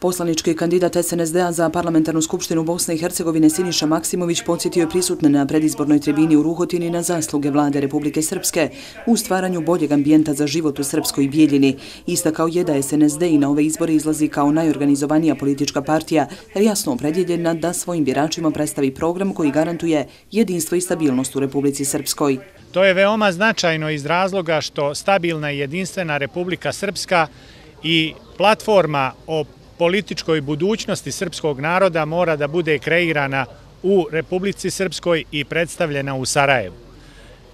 Poslanički kandidat SNSD-a za parlamentarnu skupštinu Bosne i Hercegovine Siniša Maksimović podsjetio je prisutne na predizbornoj tribini u Ruhotini na zasluge vlade Republike Srpske u stvaranju boljeg ambijenta za život u Srpskoj bijeljini. Istakao je da SNSD i na ove izbore izlazi kao najorganizovanija politička partija, jasno opredjeljena da svojim biračima predstavi program koji garantuje jedinstvo i stabilnost u Republici Srpskoj. To je veoma značajno iz razloga što stabilna i jedinstvena Republika Srpska i platforma o političkoj budućnosti srpskog naroda mora da bude kreirana u Republici Srpskoj i predstavljena u Sarajevu.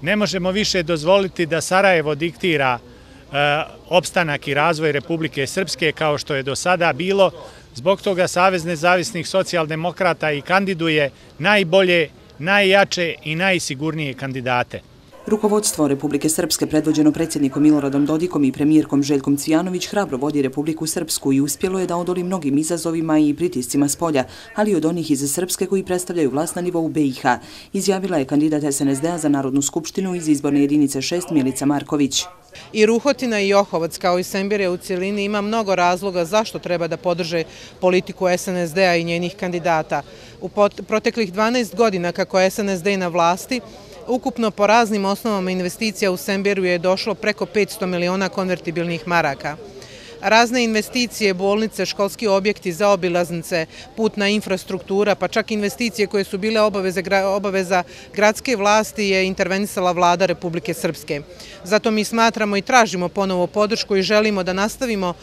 Ne možemo više dozvoliti da Sarajevo diktira e, opstanak i razvoj Republike Srpske kao što je do sada bilo. Zbog toga Savez nezavisnih socijaldemokrata i kandiduje najbolje, najjače i najsigurnije kandidate. Rukovodstvo Republike Srpske predvođeno predsjednikom Miloradom Dodikom i premijerkom Željkom Cvijanović hrabro vodi Republiku Srpsku i uspjelo je da odoli mnogim izazovima i pritiscima s polja, ali od onih iz Srpske koji predstavljaju vlast na nivou BiH, izjavila je kandidat SNSD-a za Narodnu skupštinu iz izborne jedinice 6 Milica Marković. I Ruhotina i Johovac kao i Sembire u cijelini ima mnogo razloga zašto treba da podrže politiku SNSD-a i njenih kandidata. U proteklih 12 godina kako je SNSD na vlasti, Ukupno po raznim osnovama investicija u Semberu je došlo preko 500 miliona konvertibilnih maraka razne investicije, bolnice, školski objekti, zaobilaznice, putna infrastruktura, pa čak investicije koje su bile obaveza gradske vlasti je intervenisala vlada Republike Srpske. Zato mi smatramo i tražimo ponovo podršku i želimo da nastavimo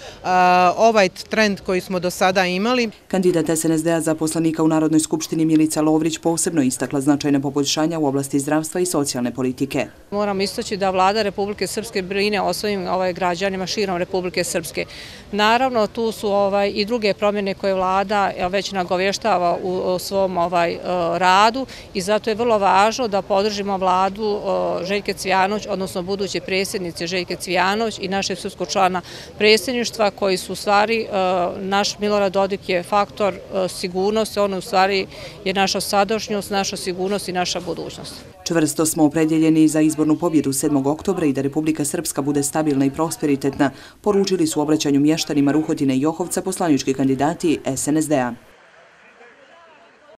ovaj trend koji smo do sada imali. Kandidat SNSD-a za poslanika u Narodnoj skupštini Milica Lovrić posebno istakla značajne poboljšanja u oblasti zdravstva i socijalne politike. Moram istoći da vlada Republike Srpske brine o svojim ovaj, građanima širom Republike Srpske. Naravno, tu su ovaj, i druge promjene koje vlada već nagovještava u svom ovaj, e, radu i zato je vrlo važno da podržimo vladu e, Željke Cvijanoć, odnosno buduće predsjednice Željke Cvijanoć i naše srpsko člana predsjedništva koji su u stvari, e, naš Milorad Dodik je faktor sigurnosti, ono u stvari je naša sadošnjost, naša sigurnost i naša budućnost. Čvrsto smo opredjeljeni za izbornu pobjedu 7. oktobra i da Republika Srpska bude stabilna i prosperitetna, poručili su obraćanju mještanima Ruhotine i Johovca poslanički kandidati SNSD-a.